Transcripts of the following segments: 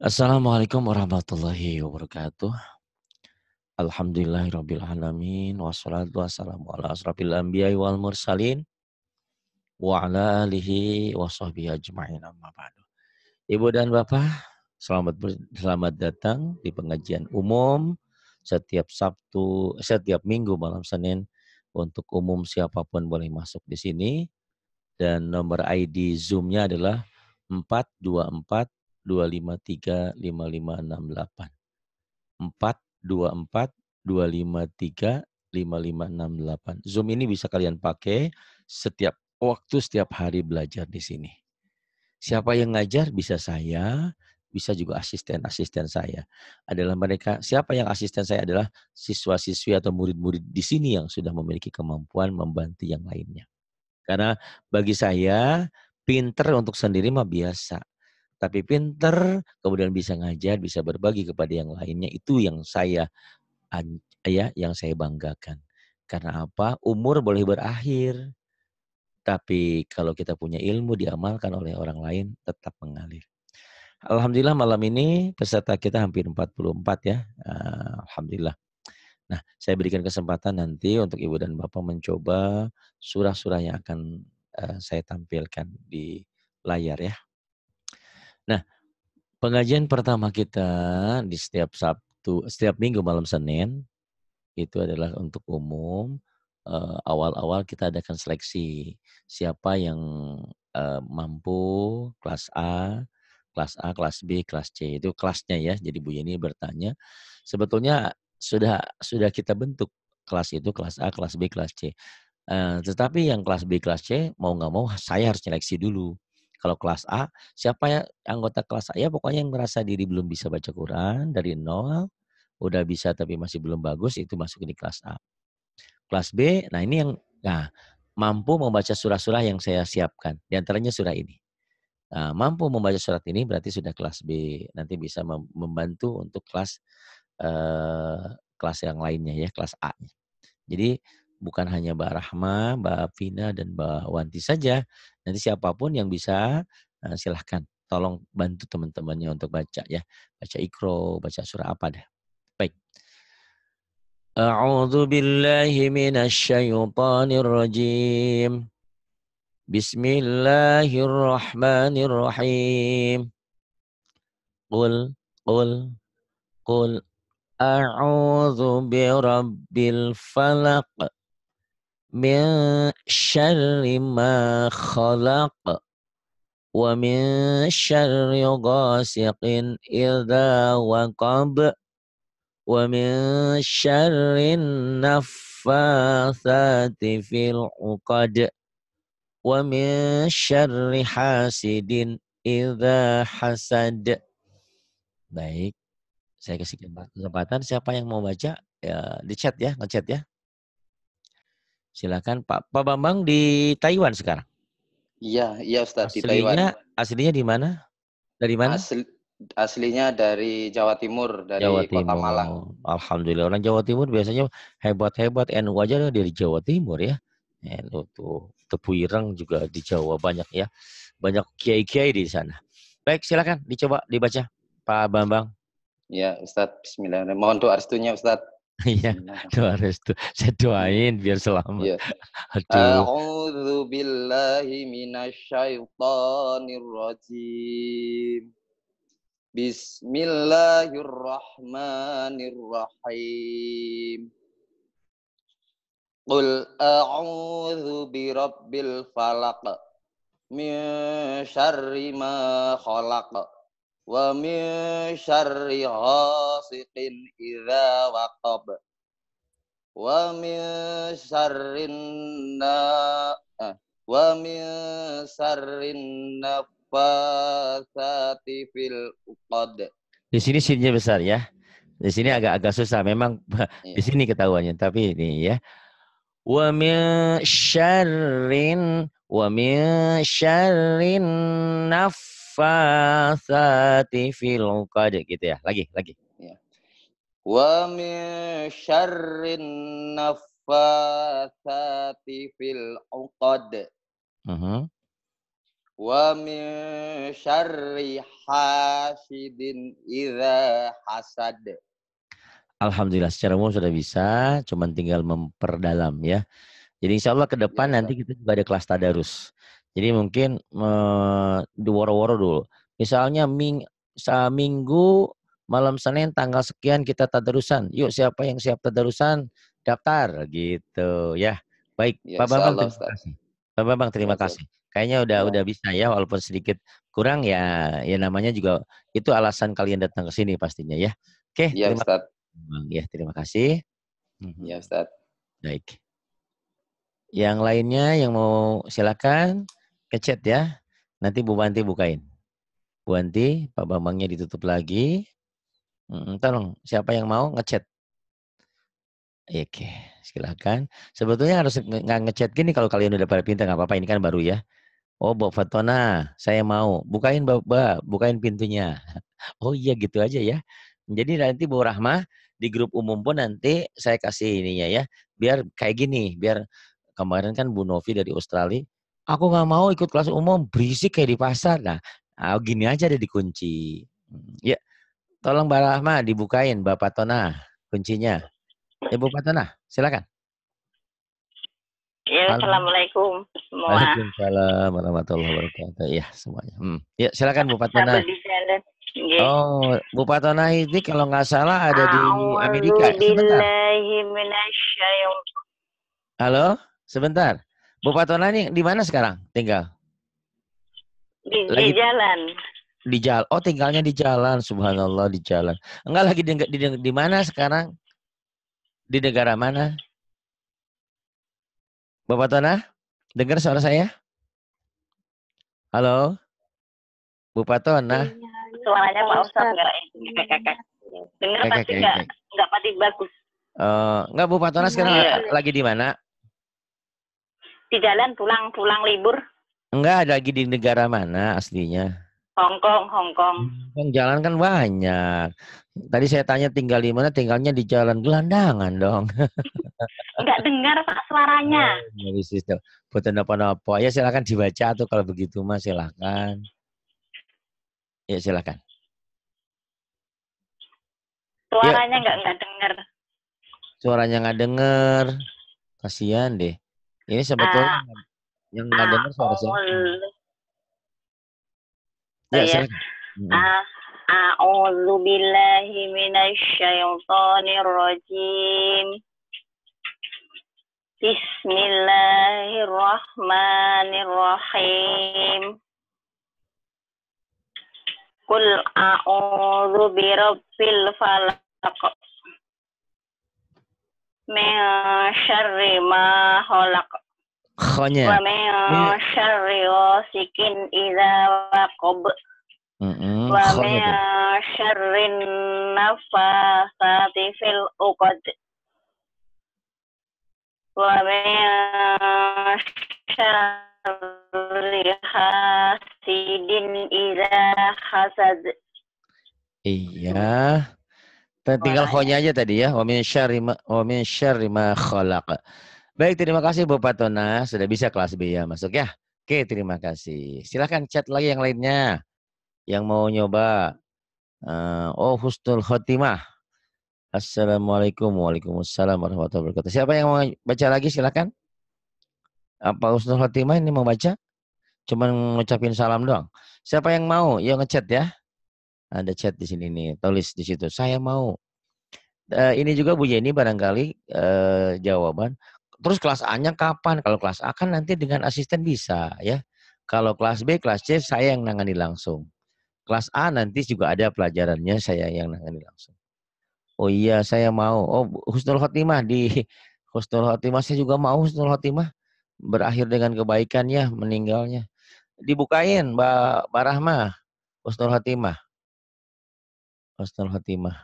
Assalamualaikum warahmatullahi wabarakatuh. Alhamdulillahirrabbilalamin. Wassalatu wassalamu ala asrafil anbiya wal mursalin. Wa ala alihi wa ajma'in amma ba'du. Ibu dan Bapak, selamat selamat datang di pengajian umum setiap Sabtu, setiap Minggu malam Senin untuk umum siapa pun boleh masuk di sini dan nomor ID Zoom-nya adalah 424 253 5568. 424 253 5568. Zoom ini bisa kalian pakai setiap waktu setiap hari belajar di sini. Siapa yang ngajar bisa saya, bisa juga asisten-asisten saya. Adalah mereka, siapa yang asisten saya adalah siswa-siswi atau murid-murid di sini yang sudah memiliki kemampuan membantu yang lainnya. Karena bagi saya, pinter untuk sendiri mah biasa. Tapi pinter, kemudian bisa ngajar, bisa berbagi kepada yang lainnya, itu yang saya ya, yang saya banggakan. Karena apa? Umur boleh berakhir, tapi kalau kita punya ilmu diamalkan oleh orang lain tetap mengalir. Alhamdulillah malam ini peserta kita hampir 44 ya. Ah, Alhamdulillah. Nah, saya berikan kesempatan nanti untuk Ibu dan Bapak mencoba surah-surah yang akan uh, saya tampilkan di layar ya. Nah, pengajian pertama kita di setiap Sabtu, setiap Minggu malam Senin itu adalah untuk umum uh, awal-awal kita adakan seleksi siapa yang uh, mampu kelas A, kelas A, kelas B, kelas C itu kelasnya ya. Jadi Bu Yeni bertanya, sebetulnya sudah sudah kita bentuk kelas itu kelas A, kelas B, kelas C. Uh, tetapi yang kelas B, kelas C mau nggak mau saya harus seleksi dulu. Kalau kelas A, siapa ya anggota kelas A? Ya pokoknya yang merasa diri belum bisa baca Quran dari nol, udah bisa tapi masih belum bagus, itu masuk di kelas A. Kelas B, nah ini yang nah, mampu membaca surah-surah yang saya siapkan. Di antaranya surah ini. Nah, mampu membaca surat ini berarti sudah kelas B. Nanti bisa membantu untuk kelas eh, kelas yang lainnya ya, kelas A. Jadi bukan hanya Mbak Rahma, Mbak Vina, dan Mbak Wanti saja. Nanti siapa pun yang bisa silahkan tolong bantu teman-temannya untuk baca ya. Baca ikro, baca surah apa dah. Baik. A'udzu billahi minasyaitonir rajim. Bismillahirrahmanirrahim. Qul qul qul a'udzu birabbil falaq من شر ما خلق ومن شر غاسق إذا وقب ومن شر النفاثات في العقد ومن شر حاسد إذا حسد Baik, saya kasih kesempatan siapa yang mau baca ya di chat ya, ngechat ya. Silakan Pak Pak Bambang di Taiwan sekarang. Iya, iya Ustaz aslinya, di Taiwan. Aslinya di mana? Dari mana? Asli, aslinya dari Jawa Timur, dari Jawa Timur. Kota Malang. Alhamdulillah orang Jawa Timur biasanya hebat-hebat NU aja dari Jawa Timur ya. NU tuh tepu ireng juga di Jawa banyak ya. Banyak kiai-kiai di sana. Baik, silakan dicoba dibaca Pak Bambang. Ya, Ustadz bismillahirrahmanirrahim. Mohon doa restunya Ustadz. Iya, doa restu. Saya doain biar selamat. Iya. Aduh. A'udzu billahi minasyaitonir rajim. Bismillahirrahmanirrahim. Qul a'udzu birabbil falaq min syarri ma khalaq wa min syarri ghasiqin idza waqab wa min syarrin na wa min syarrin nafasati fil uqad. Di sini sinnya besar ya. Di sini agak-agak susah memang ya. di sini ketahuannya tapi ini ya. Wa min syarrin wa min syarrin nafathati fil uqad gitu ya. Lagi, lagi. Ya. Wa min syarrin nafathati fil uqad. Uh -huh Wa min syarri hasidin idza hasad. Alhamdulillah secara umum sudah bisa, cuman tinggal memperdalam ya. Jadi insya Allah ke depan ya, nanti kita juga ada kelas tadarus. Jadi mungkin uh, woro-woro dulu. Misalnya ming, minggu malam Senin tanggal sekian kita tadarusan. Yuk siapa yang siap tadarusan daftar gitu ya. Baik, ya, Pak Bambang terima kasih. Pak Bambang terima ya, kasih. Kayaknya udah ya. udah bisa ya walaupun sedikit kurang ya ya namanya juga itu alasan kalian datang ke sini pastinya ya. Oke, ya, terima kasih. Ya, terima kasih. Mhm. Ya, Ustaz. Baik. Yang lainnya yang mau silakan ke ya. Nanti Bu Banti bukain. Bu Banti, Pak Bambangnya ditutup lagi. Hmm, tolong, siapa yang mau ngechat? Oke, silakan. Sebetulnya harus nggak ngechat gini kalau kalian udah pada pintar nggak apa-apa. Ini kan baru ya. Oh, Bob Fatona, saya mau. Bukain, Bapak, bukain pintunya. Oh iya gitu aja ya. Jadi nanti Bu Rahmah di grup umum pun nanti saya kasih ininya ya. Biar kayak gini, biar kemarin kan Bu Novi dari Australia, aku nggak mau ikut kelas umum, berisik kayak di pasar. Nah, ah, gini aja ada dikunci. Hmm, ya, tolong Mbak Rahmah dibukain Bapak Tona kuncinya. Ya Bu Patona, silakan. Ya, Assalamualaikum semua. Waalaikumsalam warahmatullahi wabarakatuh. Ya, semuanya. Hmm. Ya, silakan Bu Patona. Oh, Bu Patona ini kalau nggak salah ada di Amerika. Sebentar. Halo, sebentar. Bu Patona ini di mana sekarang tinggal? Di, lagi, di jalan. Di jalan. Oh, tinggalnya di jalan. Subhanallah di jalan. Enggak lagi di, di, di mana sekarang? Di negara mana? Bapak Tona, dengar suara saya? Halo? Bu Patona? Iya suaranya Pak Ustadz enggak kakak dengar pasti enggak enggak pasti bagus uh, enggak Bu Patona sekarang iya. lagi di mana di jalan pulang pulang libur enggak ada lagi di negara mana aslinya Hongkong Hongkong Hongkong jalan kan banyak tadi saya tanya tinggal di mana tinggalnya di jalan gelandangan dong enggak dengar Pak suaranya oh, Betul apa-apa ya silakan dibaca tuh kalau begitu mas silakan Ya silakan. Suaranya ya. nggak dengar. Suaranya nggak dengar. Kasihan deh. Ini sebetulnya uh, yang nggak uh, dengar suara siapa? Ya, silakan. Uh, A'udzu billahi minasyaitonir rajim. Bismillahirrahmanirrahim. Kul a'udzu birabbil falaq. Min syarri ma khalaq. Khonya. Wa min syarri ghasikin idza waqab. Wa min syarri nafasati fil uqad. Wa min syarri hasidin idza hasad. Iya. Tinggal khonya aja tadi ya. Wa min syarri ma, wa min syarri ma khalaq. Baik, terima kasih Bu Patona. Sudah bisa kelas B ya masuk ya. Oke, terima kasih. Silahkan chat lagi yang lainnya. Yang mau nyoba. Uh, oh, Husnul Khotimah. Assalamualaikum Waalaikumsalam warahmatullahi wabarakatuh. Siapa yang mau baca lagi silahkan. Apa Husnul Khotimah ini mau baca? Cuman ngucapin salam doang. Siapa yang mau? Ya ngechat ya. Ada chat di sini nih, tulis di situ. Saya mau. Uh, ini juga Bu Yeni barangkali uh, jawaban. Terus kelas A-nya kapan? Kalau kelas A kan nanti dengan asisten bisa ya. Kalau kelas B, kelas C saya yang nangani langsung. Kelas A nanti juga ada pelajarannya saya yang nangani langsung. Oh iya, saya mau. Oh, Husnul Khotimah di Husnul Khotimah saya juga mau Husnul Khotimah berakhir dengan kebaikan ya meninggalnya dibukain Mbak Mbak Rahma Husnul Hatimah. Husnul Hatimah.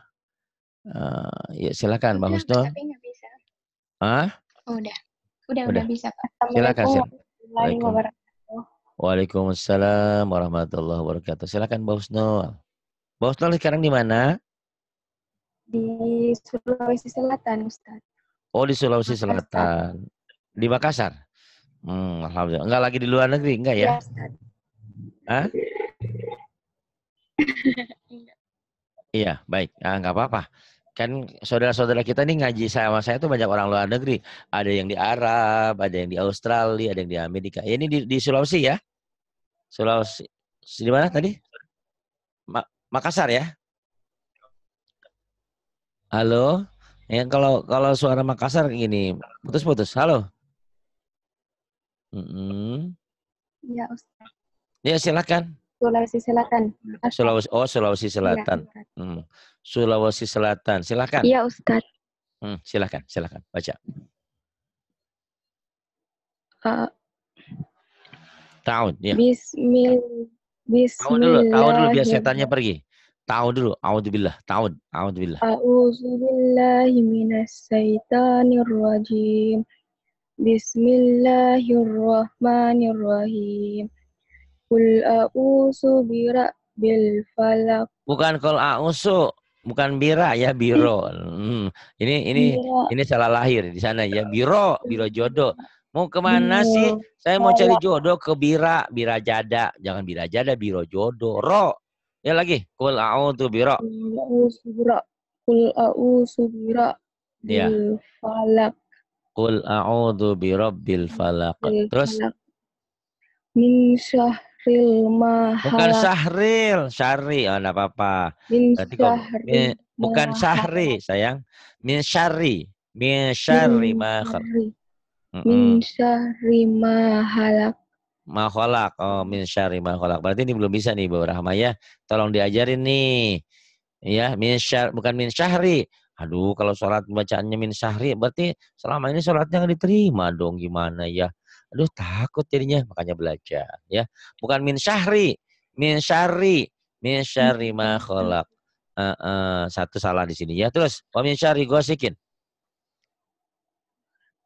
Uh, ya silakan Mbak Husnul. Ah? Oh, udah. Udah, udah, udah bisa Pak. Silakan, silakan. Waalaikumsalam warahmatullahi wabarakatuh. Silakan Mbak Husnul. Mbak Husnul sekarang di mana? Di Sulawesi Selatan, Ustaz. Oh, di Sulawesi Selatan. Di Makassar? Hmm, alhamdulillah. Enggak lagi di luar negeri, enggak ya? ya Hah? Iya, baik. Ah, nggak apa-apa. Kan saudara-saudara kita ini ngaji sama saya tuh banyak orang luar negeri. Ada yang di Arab, ada yang di Australia, ada yang di Amerika. Ya, ini di, di Sulawesi ya? Sulawesi. Di mana tadi? Ma Makassar ya? Halo? Yang kalau kalau suara Makassar gini, putus-putus. Halo. Mm -hmm. Ya, Ustaz. Ya, silakan. Sulawesi Selatan. Sulawesi Oh, Sulawesi Selatan. Ya, hmm. Sulawesi Selatan. Silakan. Iya, Ustaz. Hmm, silakan, silakan baca. Uh, tahun, ya. Bismil Bismillah. Tahun dulu, tahun dulu biar setannya pergi. Tahun dulu, auzubillah, tahun, auzubillah. A'udzubillahi minasyaitonirrajim. Bismillahirrahmanirrahim. Kul a'usu bira bil falak. Bukan kul a'usu, bukan bira ya biro. Hmm. Ini ini bira. ini salah lahir di sana ya biro, biro jodoh. Mau ke mana biro. sih? Saya mau cari jodoh ke bira, bira jada. Jangan bira jada, biro jodoh. Ro. Ya lagi. Kul a'usu biro. Kul a'usu bira. Kul bira ya. bil falak. Kul a'udzu birabbil falak. Terus min syah Syahril Mahalak. Bukan Syahril, Syari, oh enggak apa-apa. Min Berarti kok, min, bukan Syahri, sayang. Min Syari, min Syari Mahalak. Min Syahri Mahalak. Mahalak, oh min Syari Mahalak. Berarti ini belum bisa nih Bu Rahma ya. Tolong diajarin nih. Ya, min syar, bukan min syahri. Aduh, kalau sholat bacaannya min syahri, berarti selama ini sholatnya nggak diterima dong. Gimana ya? Aduh takut jadinya, makanya belajar ya. Bukan min syahri, min syari, min syari ma kholak. Uh, uh, satu salah di sini ya. Terus, wa min syari gosikin.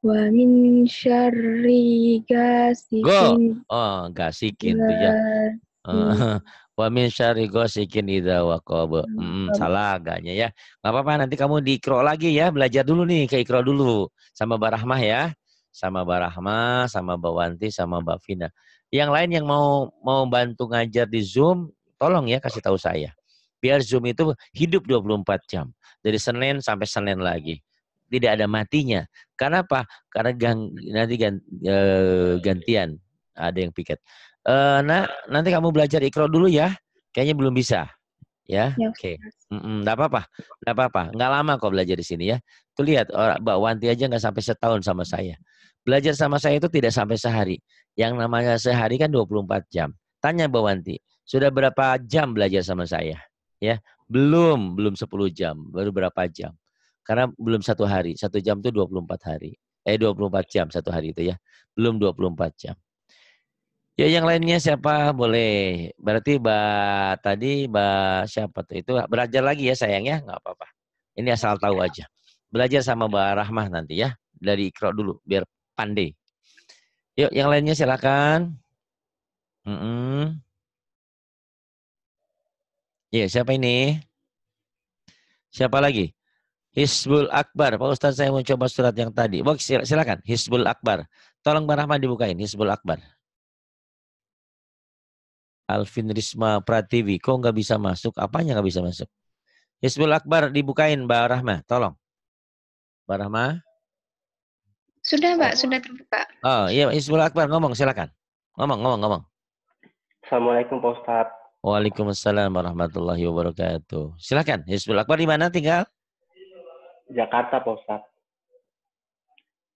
Wa min syari gasikin. Go. Oh, gasikin tuh ya. Uh, wa min syari gosikin idza waqab. Hmm, salah agaknya ya. Enggak apa-apa nanti kamu di lagi ya, belajar dulu nih ke ikro dulu sama Barahmah ya sama Mbak Rahma, sama Mbak Wanti, sama Mbak Vina. Yang lain yang mau mau bantu ngajar di Zoom, tolong ya kasih tahu saya. Biar Zoom itu hidup 24 jam. Dari Senin sampai Senin lagi. Tidak ada matinya. Karena apa? Karena gang, nanti gan, e, gantian. Ada yang piket. E, nah, nanti kamu belajar ikro dulu ya. Kayaknya belum bisa. Ya, ya oke. Okay. Mm -mm, apa-apa, nggak apa-apa. Nggak lama kok belajar di sini ya. Tuh lihat, Mbak Wanti aja nggak sampai setahun sama saya. Belajar sama saya itu tidak sampai sehari. Yang namanya sehari kan 24 jam. Tanya Mbak Wanti, sudah berapa jam belajar sama saya? Ya, belum, belum 10 jam, baru berapa jam. Karena belum satu hari, satu jam itu 24 hari. Eh 24 jam satu hari itu ya. Belum 24 jam. Ya yang lainnya siapa boleh. Berarti Mbak tadi Mbak siapa tuh itu belajar lagi ya sayang ya, nggak apa-apa. Ini asal tahu aja. Belajar sama Mbak Rahmah nanti ya dari ikro dulu biar pandai. Yuk, yang lainnya silakan. Mm -mm. Ya, siapa ini? Siapa lagi? Hizbul Akbar. Pak Ustaz, saya mau coba surat yang tadi. Bok, silakan. Hizbul Akbar. Tolong Bang Rahman dibukain. Hizbul Akbar. Alvin Risma Pratiwi. Kok nggak bisa masuk? Apanya nggak bisa masuk? Hizbul Akbar dibukain Mbak Rahma. Tolong. Mbak Rahma. Sudah, Mbak, sudah terbuka. Oh, iya, Ismul Akbar ngomong, silakan. Ngomong, ngomong, ngomong. Assalamualaikum Pak Ustaz. Waalaikumsalam warahmatullahi wabarakatuh. Silakan, Hizbul Akbar di mana tinggal? Jakarta, Pak Ustaz.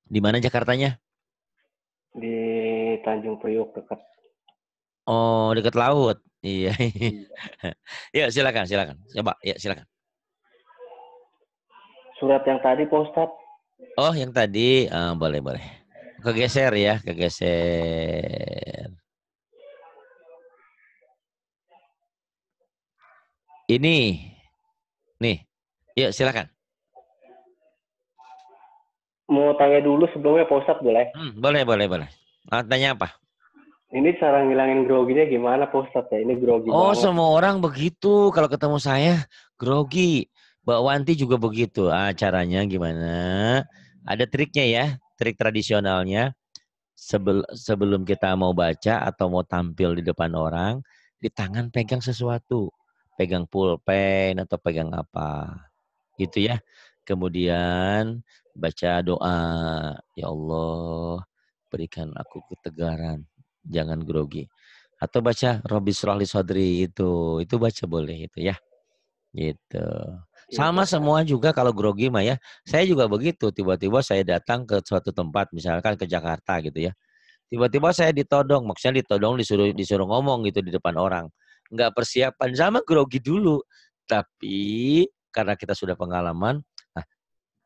Di mana Jakartanya? Di Tanjung Priuk dekat. Oh, dekat laut. Iya. ya, silakan, silakan. Coba, ya, silakan. Surat yang tadi, Pak Ustaz. Oh, yang tadi uh, boleh boleh. Kegeser ya, kegeser. Ini, nih, yuk silakan. Mau tanya dulu sebelumnya Pak Ustadz boleh? Hmm, boleh, boleh, boleh. Nah, tanya apa? Ini cara ngilangin groginya gimana Pak Ustadz ya? Ini grogi Oh, banget. semua orang begitu. Kalau ketemu saya, grogi. Mbak Wanti juga begitu. Ah, caranya gimana? Ada triknya ya, trik tradisionalnya. sebel, sebelum kita mau baca atau mau tampil di depan orang, di tangan pegang sesuatu. Pegang pulpen atau pegang apa. Itu ya. Kemudian baca doa. Ya Allah, berikan aku ketegaran. Jangan grogi. Atau baca Robi Surahli Sodri itu. Itu baca boleh itu ya. Gitu. Sama semua juga kalau grogi mah ya. Saya juga begitu. Tiba-tiba saya datang ke suatu tempat, misalkan ke Jakarta gitu ya. Tiba-tiba saya ditodong, maksudnya ditodong disuruh disuruh ngomong gitu di depan orang nggak persiapan sama grogi dulu. Tapi karena kita sudah pengalaman, nah,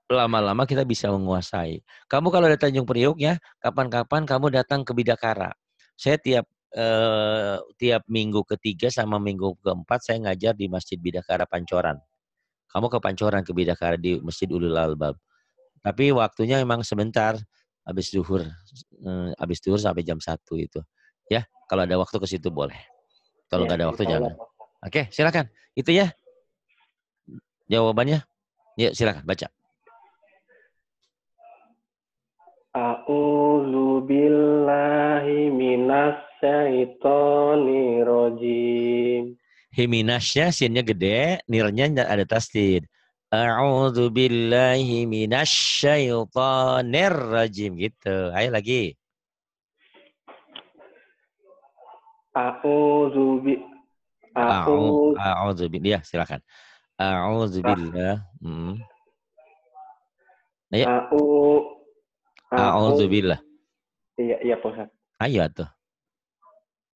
lama-lama kita bisa menguasai. Kamu kalau dari Tanjung Priuk ya, kapan-kapan kamu datang ke Bidakara. Saya tiap eh, tiap minggu ketiga sama minggu keempat saya ngajar di Masjid Bidakara Pancoran. Kamu ke Pancoran ke Bidakara di Masjid Ulul Albab. Tapi waktunya memang sebentar habis duhur, eh, habis duhur sampai jam satu itu. Ya, kalau ada waktu ke situ boleh. Kalau nggak ya, ada waktu jangan. Oke, silakan. Itu ya jawabannya. Ya, silakan baca. A'udzu billahi minas syaitoni rajim. Himinasnya sinnya gede, nirnya ada tasdid. A'udzu billahi minasyaitonir rajim gitu. Ayo lagi. A'udzu bi A'udzu bi ya silakan. A'udzu billah. Hmm. Ya. A'udzu billah. Iya, iya, Pak Ayo tuh.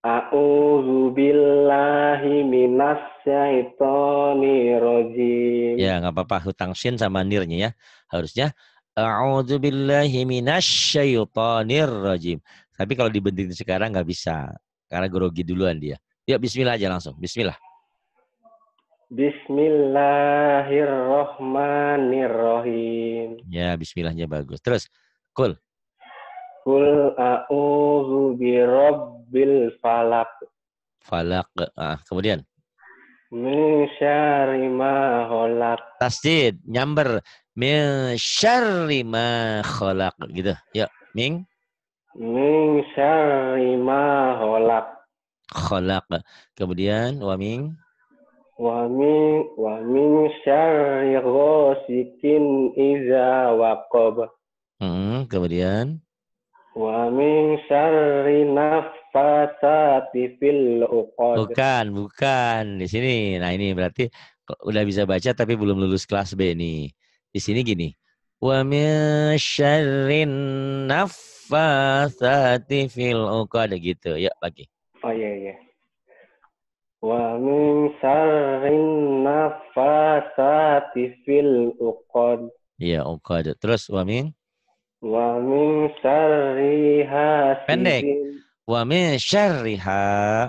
A'udzu billahi minas syaitonir rajim. Ya, nggak apa-apa hutang sin sama nirnya ya. Harusnya A'udzu billahi minasy syaitonir rajim. Tapi kalau dibentin sekarang nggak bisa. Karena grogi duluan dia. Ya bismillah aja langsung. Bismillah. Bismillahirrahmanirrahim. Ya, bismillahnya bagus. Terus, kul. Kul a'udzu birabbil falak. Falak. Ah, kemudian. Min syarri ma khalaq. Tasdid, nyamber. Min syarri ma khalaq gitu. Yuk, Ming. Min syarri ma khalaq. Khalaq. Kemudian wa min wa min wa min syarri ghasikin iza waqab. Hmm, kemudian wa min syarri nafasati fil uqad. Bukan, bukan. Di sini. Nah, ini berarti udah bisa baca tapi belum lulus kelas B nih. Di sini gini. Wa min syarrin naf nafasati fil uqad gitu. Ya, lagi. Oh iya iya. Wa min syarrin nafasati fil uqad. Iya, uqad. Terus wa min? Wa min syarri hasidin. Pendek. Wa min syarriha.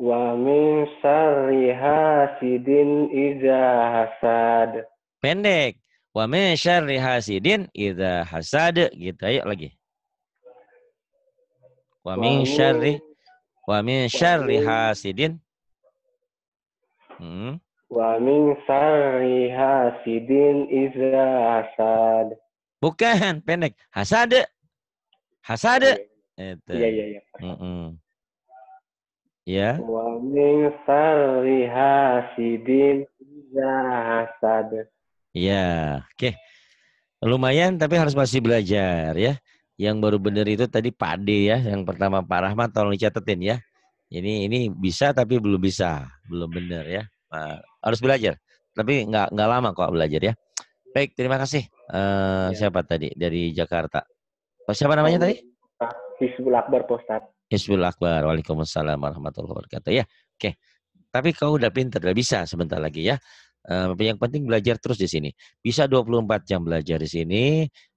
Wa min syarri hasidin iza hasad. Pendek. Wa min syarri hasidin idza hasad gitu. Ayo lagi. Wa min syarri wa min syarri hasidin. Hmm. Wa min syarri hasidin idza hasad. Bukan, pendek. Hasad. Hasad. Itu. Iya, iya, iya. Mm -mm. Ya. Wa min syarri hasidin idza hasad. Iya, oke. Lumayan tapi harus masih belajar ya. Yang baru benar itu tadi Pak D ya, yang pertama Pak Rahmat tolong dicatetin ya. Ini ini bisa tapi belum bisa, belum benar ya. Nah, harus belajar. Tapi nggak nggak lama kok belajar ya. Baik, terima kasih. Uh, ya. Siapa tadi dari Jakarta? Oh, siapa namanya tadi? Hizbul Akbar Postat. Hizbul Akbar. Waalaikumsalam warahmatullahi wabarakatuh. Ya, oke. Tapi kau udah pinter, udah bisa sebentar lagi ya. Uh, yang penting belajar terus di sini. Bisa 24 jam belajar di sini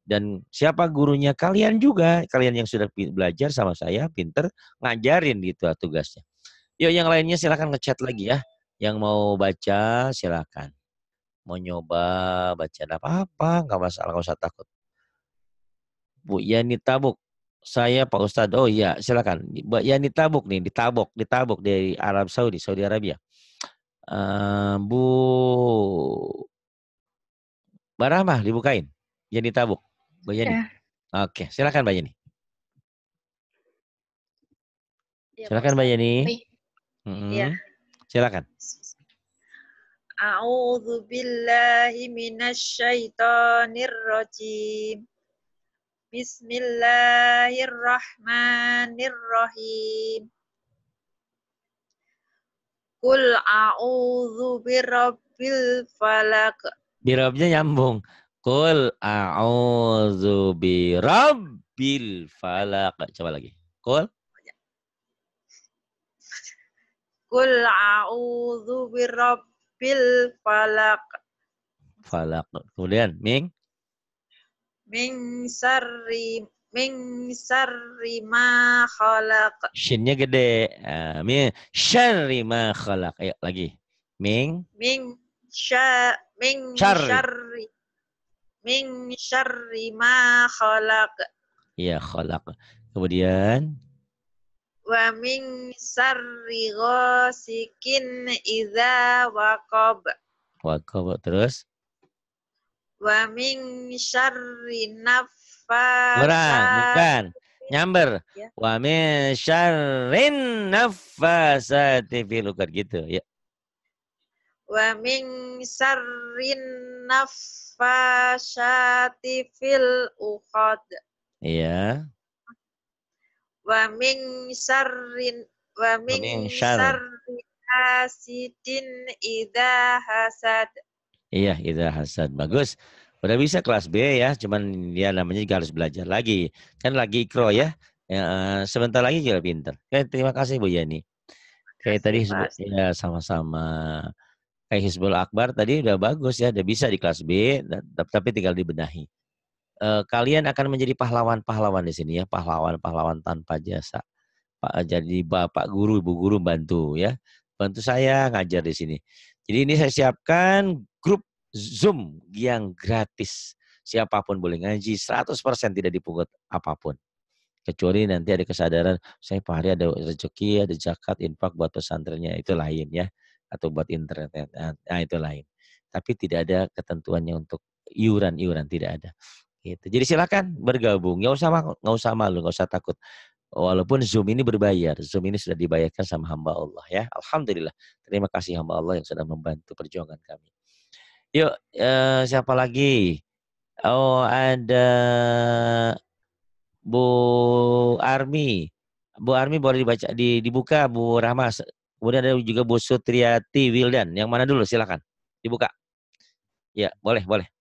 dan siapa gurunya kalian juga, kalian yang sudah belajar sama saya pinter ngajarin gitu tugasnya. Yuk yang lainnya silahkan ngechat lagi ya. Yang mau baca silakan. Mau nyoba baca ada apa-apa, nggak masalah, nggak usah takut. Bu Yani Tabuk, saya Pak Ustadz. Oh iya, silakan. Bu Yani Tabuk nih, ditabuk, ditabuk dari Arab Saudi, Saudi Arabia. Uh, Bu Barahmah dibukain. Jadi tabuk. Bu Yani. Ya. Oke, silakan Mbak Yeni. Ya, Silakan Mbak. Mm-mm. Iya. Silakan. A'udzu billahi minasyaitonir rajim. Bismillahirrahmanirrahim. Qul a'udzu birabbil falaq. Birabnya nyambung. Qul a'udzu birabbil falaq. Coba lagi. Qul Qul a'udzu birabbil falaq. falaq. Kemudian ming Min syarri min syarri ma khalaq. shinnya gede. Ah, min syarri ma khalaq. Ayo lagi. Ming Min sya min Syarri. syarri min syarri ma khalaq. ya khalaq. Kemudian Wa min syarri ghasikin idza waqab. waqab terus Wa min syarri Kurang, naffasat. bukan. Nyamber. Ya. Wa min syarrin naffasati fil uqad gitu. Ya. Wa min syarri naffasati fil uqad. Iya. Wa min syarri wa min min syarr. syarri hasidin idza hasad. Iya, itu Hasan. Bagus. Udah bisa kelas B ya, cuman dia namanya juga harus belajar lagi. Kan lagi ikro ya. Ya, eh, sebentar lagi juga pinter. Oke, terima kasih Bu Yani. Kayak tadi ya sama-sama. Kayak Hizbul Akbar tadi udah bagus ya, udah bisa di kelas B, tapi tinggal dibenahi. Eh, kalian akan menjadi pahlawan-pahlawan di sini ya, pahlawan-pahlawan tanpa jasa. Pak jadi bapak guru, ibu guru bantu ya, bantu saya ngajar di sini. Jadi ini saya siapkan grup Zoom yang gratis. Siapa pun boleh ngaji, 100% tidak dipungut apa pun. Kecuali nanti ada kesadaran, saya Pak Hari ada rezeki, ada zakat, infak buat pesantrennya, itu lain ya. Atau buat internet, nah itu lain. Tapi tidak ada ketentuannya untuk iuran-iuran, tidak ada. Gitu. Jadi silakan bergabung, nggak usah nggak usah malu, nggak usah takut. Walaupun Zoom ini berbayar, Zoom ini sudah dibayarkan sama hamba Allah ya. Alhamdulillah. Terima kasih hamba Allah yang sudah membantu perjuangan kami. Yuk, eh, siapa lagi? Oh, ada Bu Armi. Bu Armi boleh dibaca di, dibuka Bu Rahma. Kemudian ada juga Bu Sutriati Wildan. Yang mana dulu silakan. Dibuka. Ya, boleh, boleh.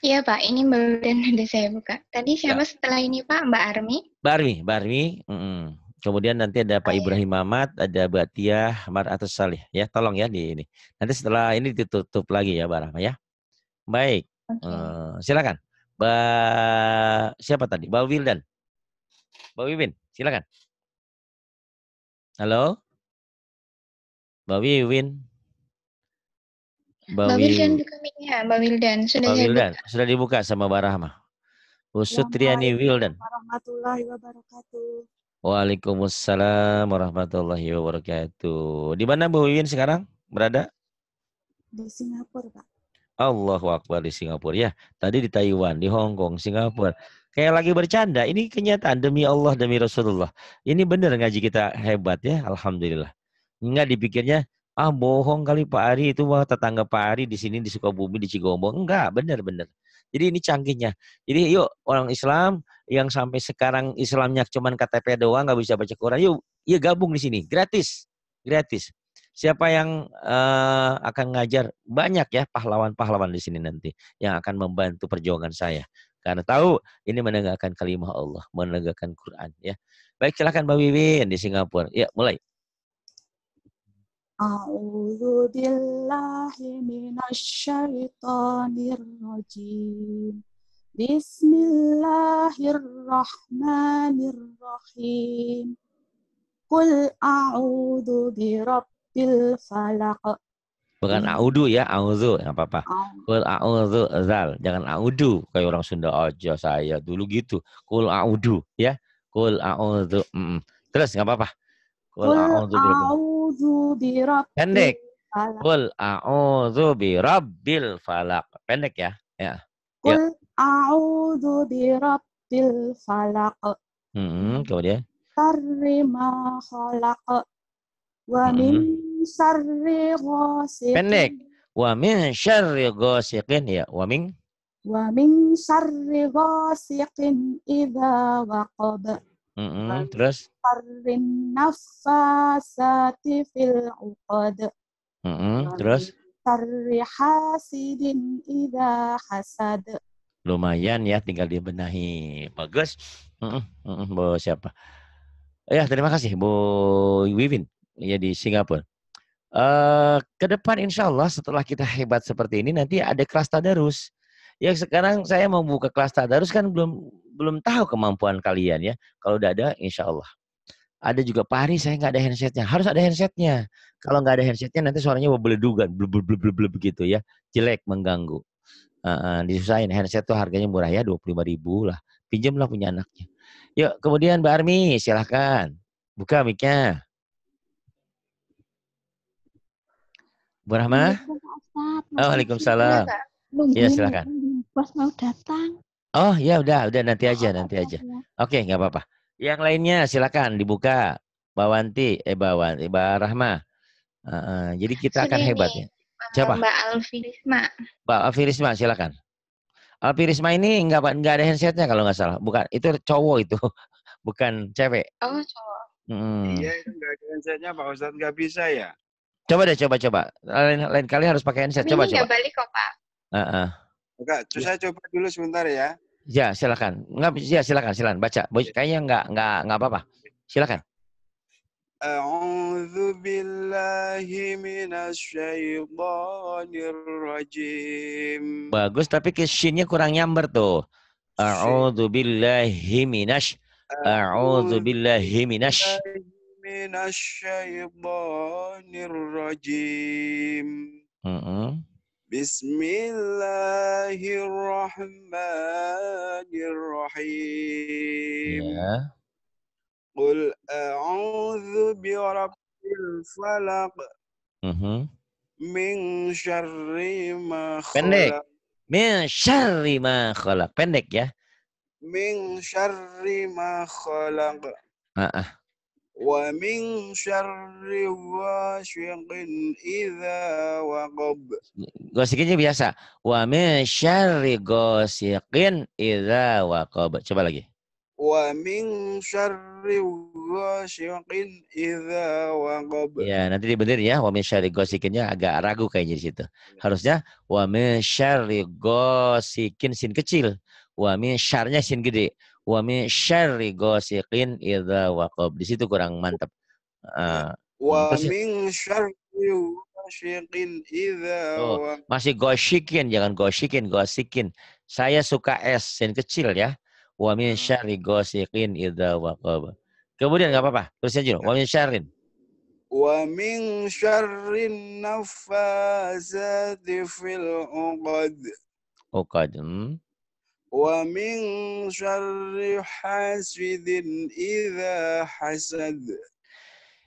Iya Pak, ini Mbak dan udah saya buka. Tadi siapa setelah ini Pak? Mbak Armi? Mbak Armi, Mbak Armi. mm-mm. Kemudian nanti ada Pak Oh, iya. Ibrahim Ahmad, ada Mbak Tia Maratus Salih. Ya, tolong ya di ini. Nanti setelah ini ditutup lagi ya, Mbak Rahma ya. Baik. Oke. Eh, silakan. Mbak siapa tadi? Mbak Wildan. Mbak Wiwin, silakan. Halo? Mbak Wiwin. Mbak, Mbak Wi- Wildan buka mic-nya, Mbak Wildan. Sudah Mbak Wildan, buka. sudah dibuka sama Mbak Rahma. Bu Sutriani Wildan. warahmatullahi wabarakatuh. Waalaikumsalam warahmatullahi wabarakatuh. Di mana Bu Wiwin sekarang berada? Di Singapura, Pak. Allahu Akbar di Singapura ya. Tadi di Taiwan, di Hong Kong, Singapura. Kayak lagi bercanda. Ini kenyataan demi Allah demi Rasulullah. Ini benar ngaji kita hebat ya. Alhamdulillah. Enggak dipikirnya ah bohong kali Pak Ari itu mah tetangga Pak Ari di sini di Sukabumi di Cigombong. Enggak, benar-benar. Jadi ini canggihnya. Jadi yuk orang Islam yang sampai sekarang Islamnya cuman KTP doang nggak bisa baca Quran, yuk, yuk gabung di sini, gratis, gratis. Siapa yang eh, akan ngajar banyak ya pahlawan-pahlawan di sini nanti yang akan membantu perjuangan saya. Karena tahu ini menegakkan kalimah Allah, menegakkan Quran ya. Baik silakan Mbak Wiwin di Singapura. Ya, mulai. A'udzu billahi minasyaitonir rajim. Bismillahirrahmanirrahim. Qul a'udzu birabbil falaq. Bukan audu ya, auzu, nggak apa-apa. A'udzu Kul auzu zal, jangan audu kayak orang Sunda aja saya dulu gitu. Kul audu ya. Kul auzu. mm-mm. Terus nggak apa-apa. Kul Qul auzu birabbil a'udzu birabbil Pendek. Kul a'udzu birabbil falaq. Pendek ya. Ya. Qul a'udzu birabbil falaq Mm-mm, kemudian syarri ma khalaq wa min syarri ghasiqin Pendek. wa min syarri ghasiqin ya wa min wa min syarri ghasiqin idza waqab Mm-mm, terus? Syarrin naffasati fil 'uqad. Mm-mm, terus? Syarri hasidin idza hasad. Lumayan ya tinggal dibenahi. Bagus. Mm-mm, mm-mm, Bu siapa? Ya terima kasih Bu Wiwin. Ya di Singapura. Eh ke depan insya Allah setelah kita hebat seperti ini nanti ada kelas tadarus ya sekarang saya mau buka kelas tadarus kan belum belum tahu kemampuan kalian ya. Kalau udah ada insya Allah. Ada juga Pak Ari saya nggak ada handsetnya. Harus ada handsetnya. Kalau nggak ada handsetnya nanti suaranya beledugan blub blub blub blub begitu ya. Jelek mengganggu. Uh, disusahin. Handset tuh harganya murah ya 25 ribu lah. Pinjamlah punya anaknya. Yuk kemudian Mbak Armi silahkan buka mic-nya. Bu Rahma? Oh, Waalaikumsalam. Iya, silakan. Bos mau datang. oh ya udah udah nanti aja nanti aja oke nggak apa-apa yang lainnya silakan dibuka Mbak Wanti eh Mbak Wanti Mbak Rahma Uh, uh, jadi kita akan hebat ya Siapa? Mbak Alfi Risma. Mbak Alfi Risma silakan. Alfi Risma ini nggak nggak ada handsetnya kalau nggak salah. Bukan itu cowok itu, bukan cewek. Oh, cowok. Hmm. Iya, itu nggak ada handsetnya Pak Ustadz nggak bisa ya. Coba deh, coba coba. Lain, lain kali harus pakai handset. Coba ini coba. nggak balik kok, Pak. Heeh. Enggak, terus saya coba dulu sebentar ya. Ya silakan. Nggak ya silakan silakan baca. Bo- Kayaknya nggak nggak nggak apa-apa. Silakan. أعوذ بالله من الشيطان الرجيم Bagus tapi ke shin-nya kurang nyamber tuh. A'udzu billahi minash A'udzu billahi minash من الشيطان الرجيم Heeh. بسم الله الرحمن الرحيم. قل أعوذ برب الفلق من شر ما خلق. من شر ما خلق. pendek ya من شر ما خلق. uh -uh. ومن شر غاشق إذا وقب Gosikinnya biasa. Wa min syarri gosikin idza waqab. Coba lagi. ومن شر غاشق إذا وقب Ya, nanti dibenerin ya. Wa min syarri gosikinnya agak ragu kayaknya di situ. Harusnya wa min syarri gosikin sin kecil. Wa min syarnya sin gede. wa min syarri ghasiqin idza waqab. Di situ kurang mantap. Uh, wa ya? min syarri ghasiqin idza waqab. Masih ghasiqin, jangan ghasiqin, ghasiqin. Saya suka s sen kecil ya. Wa min hmm. syarri ghasiqin idza waqab. Kemudian nggak apa-apa, Terus aja. Wa min syarrin. Wa min syarrin nafasati fil uqad. Uqad. Hmm. ومن شر حاسد إذا حسد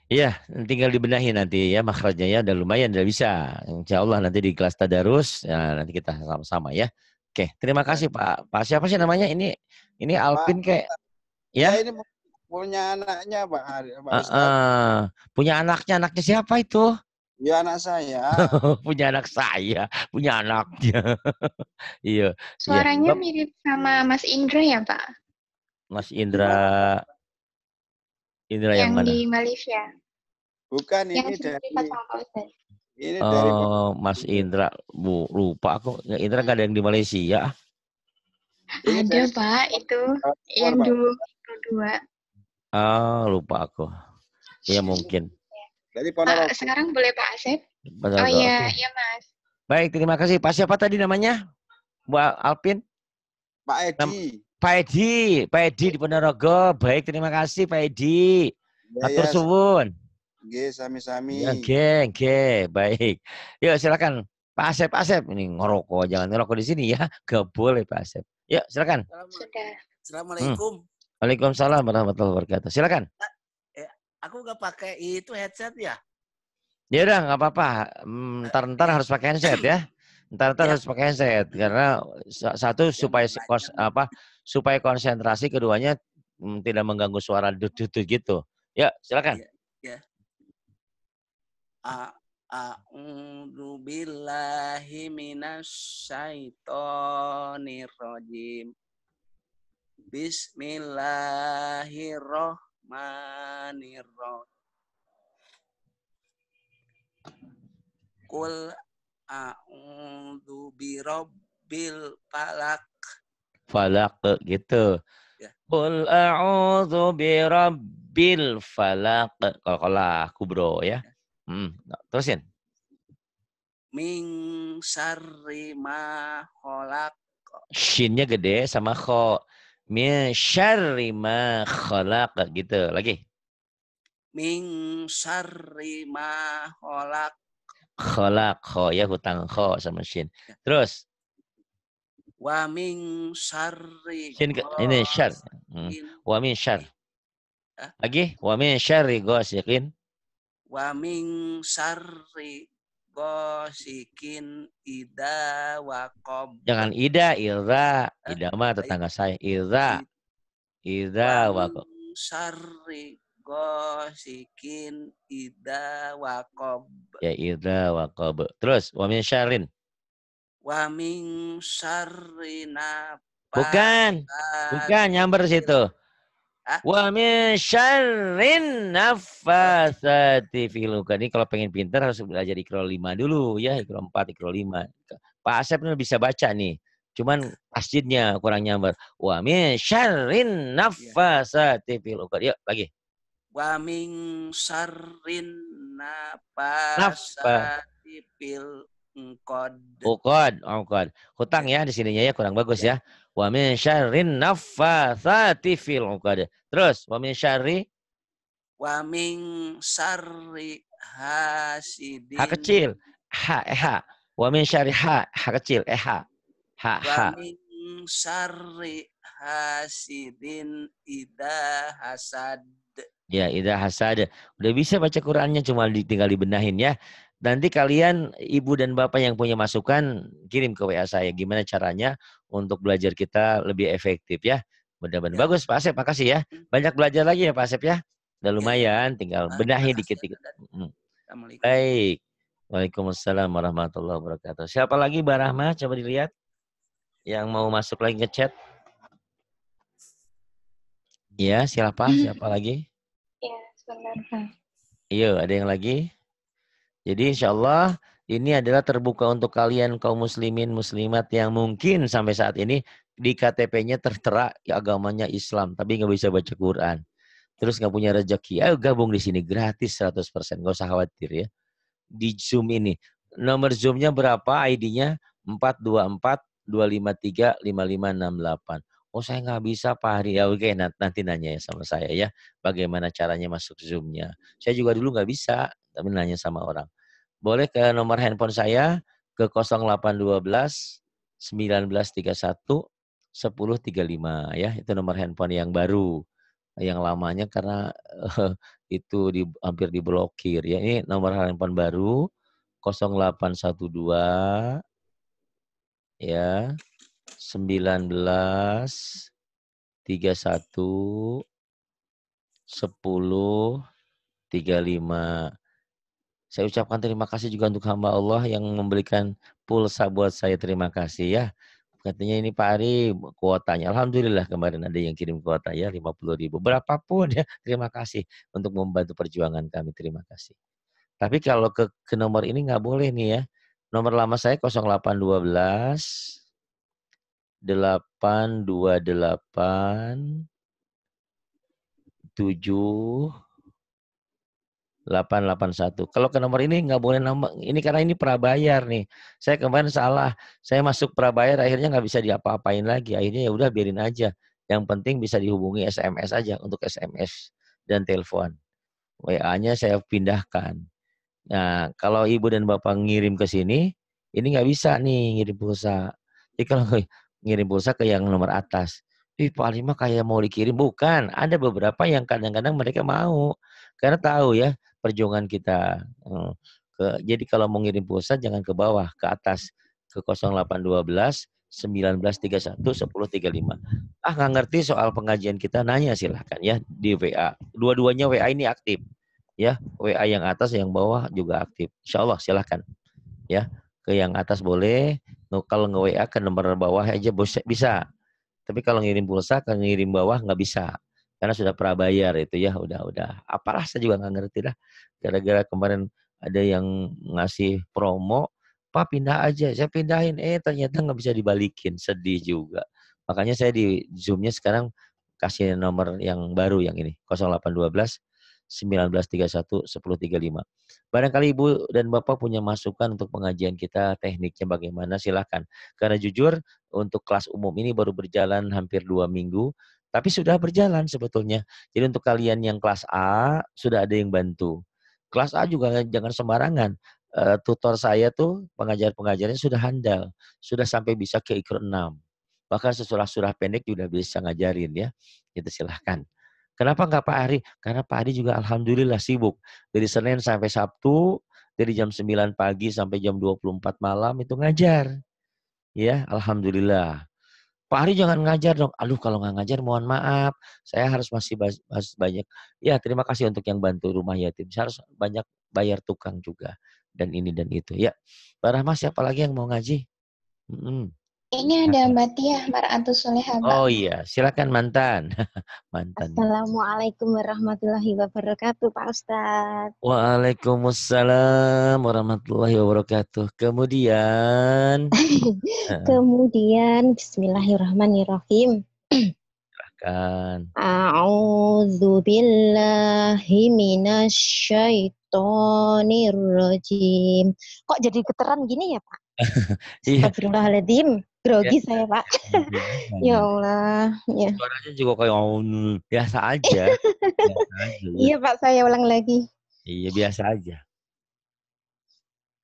Iya, tinggal dibenahi nanti ya makhrajnya ya, udah lumayan udah bisa. Insya Allah nanti di kelas tadarus, ya, nanti kita sama-sama ya. Oke, terima kasih Pak. Pak siapa sih namanya? Ini ini Alvin kayak Ya ya? ini punya anaknya Pak Hari, Pak Ah, Ustadz. ah. punya anaknya, anaknya siapa itu? Ya anak saya. punya anak saya, punya anaknya. iya. iya. Suaranya Bap- mirip sama Mas Indra ya, Pak? Mas Indra Indra yang, yang mana? di Malaysia. Bukan Yang ini dari ini dari Oh, Mas Indra. Bu, lupa aku. Ya, Indra gak ada yang di Malaysia. Ada, dari Pak, itu yang dulu dua. Ah, lupa aku. Ya mungkin. Dari Pak, Ponorogo. sekarang boleh Pak Asep? Betul, Oh iya, Oke. iya Mas. Baik, terima kasih. Pak siapa tadi namanya? Bu Alpin? Pak Nam- Edi. Pak Edi. Pak Edi di Ponorogo. Baik, terima kasih Pak Edi. Ya, Atur ya, suwun. Nggih, sami-sami. Oke, oke. Baik. Yuk, silakan. Pak Asep, Pak Asep. Ini ngerokok. Jangan ngerokok di sini ya. Gak boleh Pak Asep. Yuk, silakan. Sudah. Assalamualaikum. Waalaikumsalam warahmatullahi wabarakatuh. Silakan. Aku nggak pakai itu headset ya. Ya udah, nggak apa-apa. Hmm, Ntar ntar harus pakai handset ya. Ntar ntar Ya. harus pakai headset karena sa- satu supaya si- kos, apa supaya konsentrasi keduanya mm, tidak mengganggu suara dut-dut gitu. Ya, silakan. Ya. A A'udzu billahi minasyaitonir rajim. Bismillahirrahmanirrahim. Qul a'udzu birabbil falaq. Falak gitu. Ya. Qul a'udzu birabbil falaq. Kalau kalau kubro ya. Hmm, terusin. Min syarri ma khalaq. Shinnya gede sama kho. Min syarri ma khalaq gitu. Lagi. Min syarri ma khalaq. Khalaq kho ya hutang kho sama shin. Terus Wa min syarri shin ke- ini syar. Hmm. Wa min syar. Lagi wa min syarri ghasiqin wa min syarri ghasikin idza waqab. Jangan ida, ida, ida mah tetangga saya. Ida, ida Wa waqab. min syarri ghasikin idza waqab. Ya ida waqab. Terus wa min syarrin. Wa min syarri Bukan, bukan nyamber situ. Wa min syarrin nafasati fil uqad. Ini kalau pengen pintar harus belajar Iqra 5 dulu ya, Iqra 4, Iqra 5. Pak Asep ini bisa baca nih. Cuman masjidnya kurang nyamber. Wa min syarrin nafasati fil uqad. Yuk lagi. wa min syarrin Nafas. nafasati fil qad. Uqad, uqad. Hutang ya di sininya ya kurang bagus ya. Wa min syarrin nafasati fil uqad. Terus wa min syarri Wa min syarri hasidin. ha kecil. Ha eh, ha. Wa min syarri ha ha kecil eh ha. Ha ha. Wa min syarri hasidin idza hasad. Ya, idza hasad. Udah bisa baca Qur'annya cuma tinggal dibenahin ya. Nanti kalian ibu dan bapak yang punya masukan kirim ke WA saya gimana caranya untuk belajar kita lebih efektif ya. Mudah-mudahan bagus Pak Asep, makasih ya. Banyak belajar lagi ya Pak Asep ya. Udah lumayan, tinggal benahi dikit-dikit. Baik. Waalaikumsalam warahmatullahi wabarakatuh. Siapa lagi Mbak Rahma? Coba dilihat. Yang mau masuk lagi ke chat. Iya, siapa? Siapa lagi? Ya, sebentar. Iya, ada yang lagi? Jadi insya Allah ini adalah terbuka untuk kalian kaum muslimin muslimat yang mungkin sampai saat ini di KTP-nya tertera ya, agamanya Islam, tapi nggak bisa baca Quran. Terus nggak punya rezeki, ayo gabung di sini gratis 100%, nggak usah khawatir ya. Di Zoom ini, nomor Zoom-nya berapa? ID-nya 424 253 5568. Oh saya nggak bisa Pak Hari. Ya oke nanti nanya ya sama saya ya. Bagaimana caranya masuk Zoom-nya. Saya juga dulu nggak bisa. Tapi nanya sama orang. Boleh ke nomor handphone saya ke 0812 1931 1035 ya. Itu nomor handphone yang baru. Yang lamanya karena eh, itu di, hampir diblokir ya. Ini nomor handphone baru 0812 ya 19 31 10 35 saya ucapkan terima kasih juga untuk hamba Allah yang memberikan pulsa buat saya. Terima kasih ya. Katanya ini Pak Ari kuotanya. Alhamdulillah kemarin ada yang kirim kuota ya 50 ribu. Berapapun ya. Terima kasih untuk membantu perjuangan kami. Terima kasih. Tapi kalau ke, ke nomor ini nggak boleh nih ya. Nomor lama saya 0812 828 7 881. Kalau ke nomor ini nggak boleh nama ini karena ini prabayar nih. Saya kemarin salah. Saya masuk prabayar akhirnya nggak bisa diapa-apain lagi. Akhirnya ya udah biarin aja. Yang penting bisa dihubungi SMS aja untuk SMS dan telepon. WA-nya saya pindahkan. Nah, kalau ibu dan bapak ngirim ke sini, ini nggak bisa nih ngirim pulsa. Jadi kalau ngirim pulsa ke yang nomor atas. Ih, Pak kayak mau dikirim. Bukan, ada beberapa yang kadang-kadang mereka mau. Karena tahu ya, perjuangan kita. Hmm, Ke, jadi kalau mau ngirim pulsa jangan ke bawah, ke atas. ke 0812 1931 1035. Ah nggak ngerti soal pengajian kita nanya silahkan ya di WA. Dua-duanya WA ini aktif ya. WA yang atas yang bawah juga aktif. Insya Allah silahkan ya ke yang atas boleh. No, kalau nge WA ke nomor bawah aja bisa. Tapi kalau ngirim pulsa ke ngirim bawah nggak bisa. Karena sudah prabayar itu ya udah udah. Apalah saya juga nggak ngerti dah. Gara-gara kemarin ada yang ngasih promo pak pindah aja. Saya pindahin eh ternyata nggak bisa dibalikin. Sedih juga. Makanya saya di zoomnya sekarang kasih nomor yang baru yang ini 0812 1931 1035 barangkali ibu dan bapak punya masukan untuk pengajian kita tekniknya bagaimana silahkan karena jujur untuk kelas umum ini baru berjalan hampir dua minggu tapi sudah berjalan sebetulnya jadi untuk kalian yang kelas A sudah ada yang bantu kelas A juga jangan sembarangan Eh, tutor saya tuh pengajar-pengajarnya sudah handal, sudah sampai bisa ke ikro 6. Bahkan sesurah-surah pendek juga bisa ngajarin ya. Itu silahkan. Kenapa nggak Pak Ari? Karena Pak Ari juga alhamdulillah sibuk. Dari Senin sampai Sabtu, dari jam 9 pagi sampai jam 24 malam itu ngajar. Ya, alhamdulillah. Pak Ari jangan ngajar dong. Aduh kalau nggak ngajar mohon maaf. Saya harus masih banyak. Ya terima kasih untuk yang bantu rumah yatim. Saya harus banyak bayar tukang juga. Dan ini dan itu. Ya. Pak Rahma siapa lagi yang mau ngaji? Mm-mm. Ini ada Mbak Tia, Mbak. Oh iya, silakan mantan. mantan. Assalamualaikum warahmatullahi wabarakatuh, Pak Ustadz. Waalaikumsalam warahmatullahi wabarakatuh. Kemudian Kemudian Bismillahirrahmanirrahim. kan A'udzu billahi minasyaitonir rajim. Kok jadi geteran gini ya, Pak? Iya. Astagfirullahaladzim. Grogi Ya. saya, Pak. ya Allah. Ya. Suaranya juga kayak "Oh, biasa aja. Iya, Pak, saya ulang lagi. Iya biasa aja.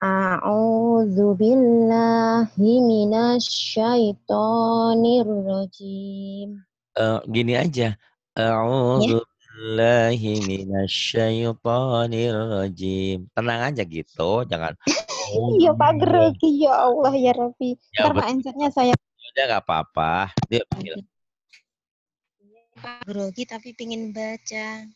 A'udzu billahi minasyaitonir rajim. Eh, gini aja. A'udzu billahi minasyaitonir rajim. Tenang aja gitu, jangan Iya Pak grogi ya Allah ya Rabbi. Ya, Ntar encernya saya udah nggak apa-apa. Yuk, yuk. Pak grogi tapi pingin baca.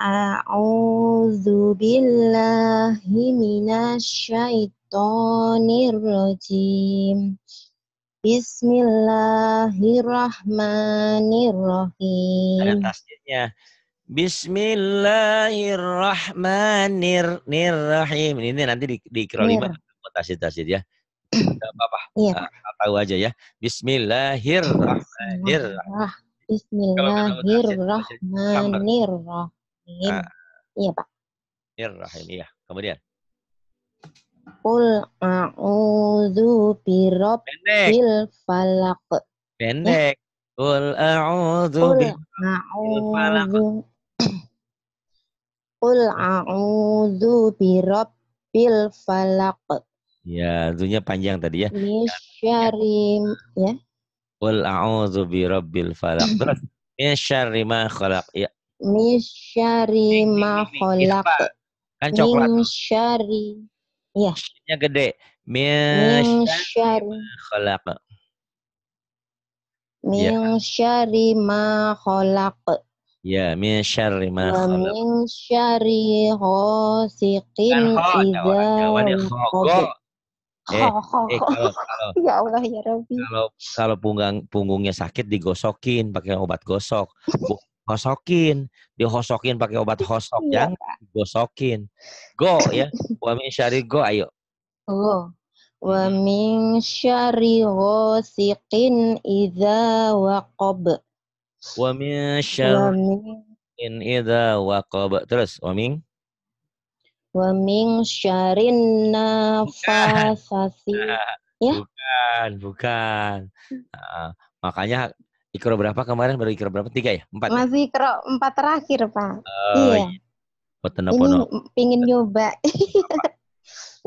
A'udzu billahi minasyaitonir rajim. Ada Bismillahirrahmanirrahim. Bismillahirrahmanirrahim. Ini nanti di, di Ikro lima Mir. tasdid-tasdid ya. Tidak apa-apa. Iya, tahu aja ya. Bismillahirrahmanirrahim. Bismillahirrahmanirrahim. Ah. Iya Pak. Rahim. Iya. Kemudian. Qul a'udzu birabbil falaq. Pendek. Qul a'udzu Qul bi- falaq. Qul a'udzu birabbil falaq. Ya, zunya panjang tadi ya. Min syarri ya. Qul a'udzu birabbil falaq. Terus min syarri ma khalaq. Ya. Min syarri ma khalaq. Kan coklat. Min syarri ya. Nya gede. Ma khalaq. min syarri ma khalaq. Ya, min syarri ma Wa khalaq. min syarri ghasiqin idza. Eh, eh, kalau, kalau, Ya Allah ya Rabbi. kalau kalau punggang punggungnya sakit digosokin pakai obat gosok. Gosokin, dihosokin pakai obat hosok, Iya, jangan digosokin. Go ya. Wa min syarri go ayo. Oh. Wa min syarri ghasiqin idza waqab. Wa min Wa syarri min idza waqab. Terus wa min wa min syarrin nafasati. Ya. Bukan, bukan. Nah, makanya ikro berapa kemarin baru ikro berapa? Tiga ya? Empat. ya? Masih kero empat terakhir, Pak. Oh, iya. Potono Ini pingin nyoba.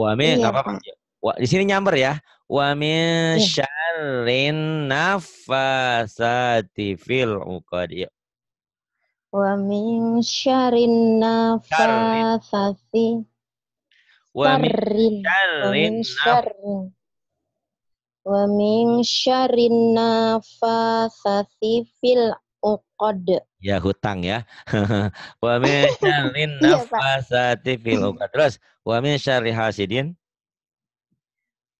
Wa min Iya, apa-apa. Wa, di sini nyamber ya. Wa min syarrin nafasati fil uqad. Wa min syarrin nafasati. Wa min syarrin wa min syarrin wa min syarrin nafatsati fil uqad. Ya hutang ya. wa min syarrin Iya, nafasati fil uqad. Terus wa min syarri hasidin.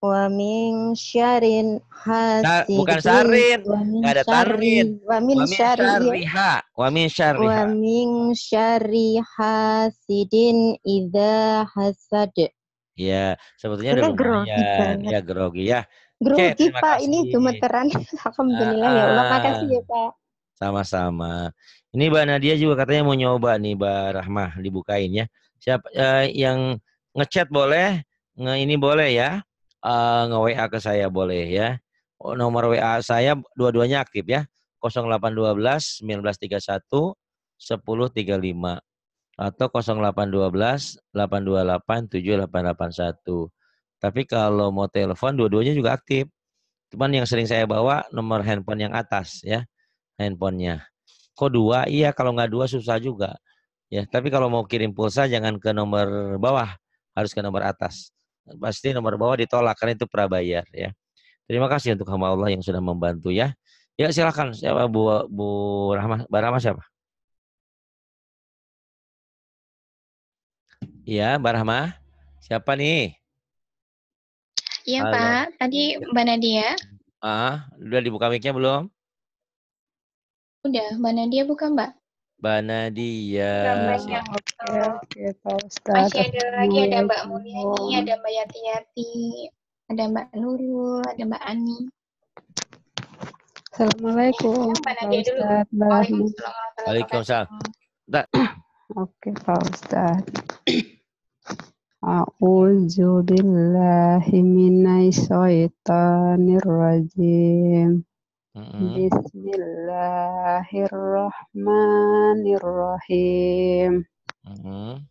Wa min bukan hasidin sarin, wa min nggak ada tanwin. wa min Wa min syarriha. Wa min min syarri hasidin idza hasad. Ya, sebetulnya Ini udah grogi banget. Ya grogi ya. Oke, Grogi terima Pak, ini kasih. gemeteran. Alhamdulillah ya Allah, Ah. makasih ya Pak. Sama-sama. Ini Mbak Nadia juga katanya mau nyoba nih Mbak Rahmah dibukain ya. Siapa eh, yang ngechat boleh, nge ini boleh ya. Eh, nge WA ke saya boleh ya. Oh, nomor WA saya dua-duanya aktif ya. 0812 1931 1035 atau 0812 828 7881. Tapi kalau mau telepon dua-duanya juga aktif. Cuman yang sering saya bawa nomor handphone yang atas ya handphonenya. Kok dua? Iya, kalau nggak dua susah juga. Ya, tapi kalau mau kirim pulsa jangan ke nomor bawah, harus ke nomor atas. Pasti nomor bawah ditolak karena itu prabayar ya. Terima kasih untuk hamba Allah yang sudah membantu ya. Ya silakan siapa Bu Bu Rahmah, Mbak Rahmah siapa? Iya, Mbak Rahmah. Siapa nih? Iya Halo. Pak, tadi Mbak Nadia. Ah, udah dibuka mic-nya belum? Udah, Mbak Nadia bukan Mbak? Mbak Nadia. Namanya. Oke, oke, Pak Ustadz. Masih ada lagi ada Mbak Mulyani, ada Mbak Yati Yati, ada Mbak Nurul, ada Mbak Ani. Assalamualaikum, Mbak Pak Nadia dulu. Ustadz. Mbak. Waalaikumsalam Oke, Pak Ustadz. A'udzu billahi minasyaitonir rajim. Mm-mm. Bismillahirrahmanirrahim. Mm-mm.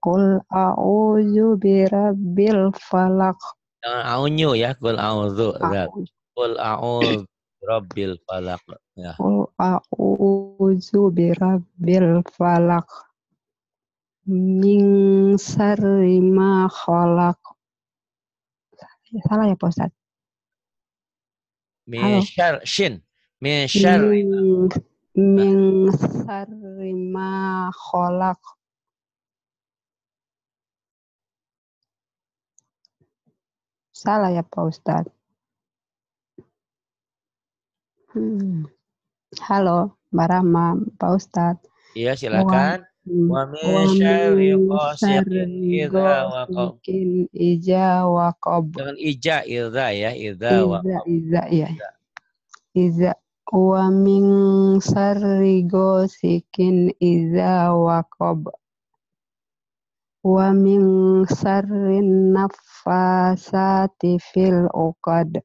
Qul a'udzu birabbil falaq. Jangan aunyu ya, kul a'udzu. Kul a'udzu rabbil falaq. Ya. Qul a'udzu birabbil falaq. Min syarri ma khalaq. Salah ya, Pak Ustadz? Min syar shin. Min syarri Min, min syarri ma khalaq. Salah ya, Pak Ustadz? Hmm. Halo, Mbak Rahma, Pak Ustadz. Iya, silakan. Idza waqab. ghasiqin idza waqab. Jangan ija idza ya, idza waqab. iza, ya. Iza. Wa min syarri ghasiqin idza waqab. Wa min syarri naffasati fil uqad.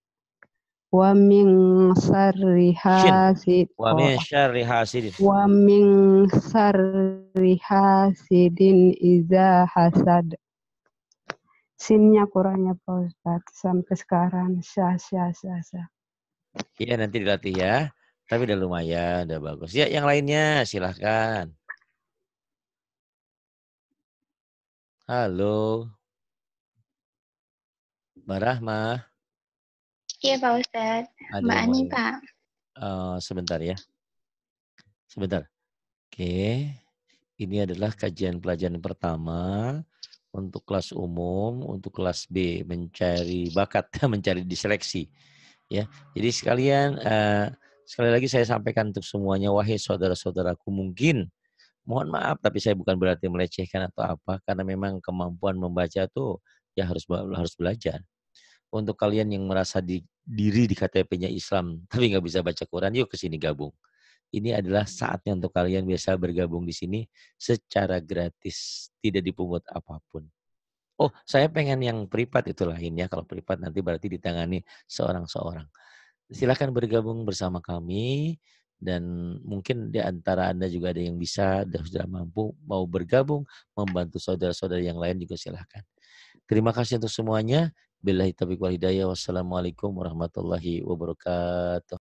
Wa min syarri Shin. hasid. Wa oh, min syarri hasidin. Wa min syarri hasidin idza hasad. Sinnya kurangnya Pak Ustadz sampai sekarang syah syah syah syah. Iya, nanti dilatih ya. Tapi udah lumayan, udah bagus. Ya, yang lainnya silahkan. Halo. Mbak Rahmah. Iya Pak Ustadz. Ada Mbak Ani Pak. Eh, sebentar ya. Sebentar. Oke. Ini adalah kajian pelajaran pertama untuk kelas umum, untuk kelas B mencari bakat, mencari diseleksi. Ya. Jadi sekalian eh, sekali lagi saya sampaikan untuk semuanya wahai saudara-saudaraku mungkin mohon maaf tapi saya bukan berarti melecehkan atau apa karena memang kemampuan membaca tuh ya harus harus belajar. Untuk kalian yang merasa di, diri di KTP-nya Islam tapi nggak bisa baca Quran, yuk ke sini gabung. Ini adalah saatnya untuk kalian biasa bergabung di sini secara gratis, tidak dipungut apa pun. Oh, saya pengen yang privat itu lain ya. Kalau privat nanti berarti ditangani seorang-seorang. Silahkan bergabung bersama kami dan mungkin di antara Anda juga ada yang bisa dan sudah mampu mau bergabung membantu saudara-saudara yang lain juga silahkan. Terima kasih untuk semuanya. Billahi taufiq wal hidayah. Wassalamualaikum warahmatullahi wabarakatuh.